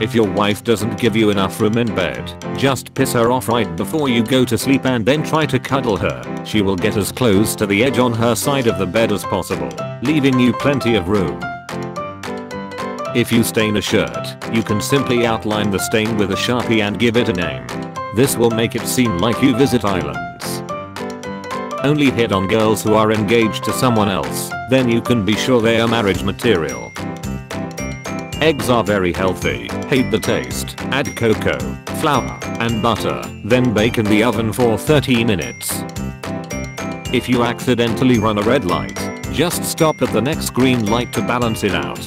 If your wife doesn't give you enough room in bed, just piss her off right before you go to sleep and then try to cuddle her. She will get as close to the edge on her side of the bed as possible, leaving you plenty of room. If you stain a shirt, you can simply outline the stain with a sharpie and give it a name. This will make it seem like you visit islands. Only hit on girls who are engaged to someone else, then you can be sure they are marriage material. Eggs are very healthy, hate the taste, add cocoa, flour, and butter, then bake in the oven for 30 minutes. If you accidentally run a red light, just stop at the next green light to balance it out.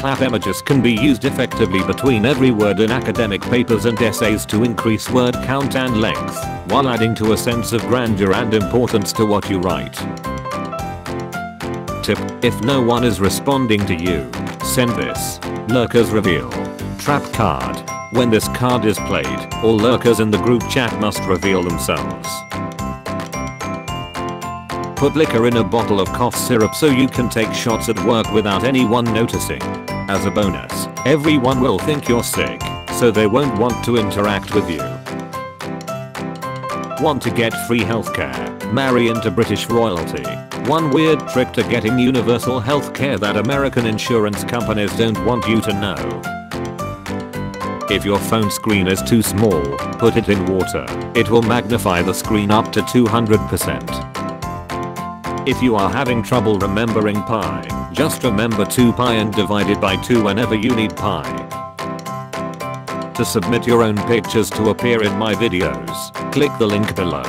Clap emojis can be used effectively between every word in academic papers and essays to increase word count and length, while adding to a sense of grandeur and importance to what you write. Tip, if no one is responding to you, send this. Lurkers reveal. Trap card. When this card is played, all lurkers in the group chat must reveal themselves. Put liquor in a bottle of cough syrup so you can take shots at work without anyone noticing. As a bonus, everyone will think you're sick, so they won't want to interact with you. Want to get free healthcare? Marry into British royalty. One weird trick to getting universal healthcare that American insurance companies don't want you to know. If your phone screen is too small, put it in water. It will magnify the screen up to 200%. If you are having trouble remembering pi, just remember 2 pi and divide it by 2 whenever you need pi. To submit your own pictures to appear in my videos, click the link below.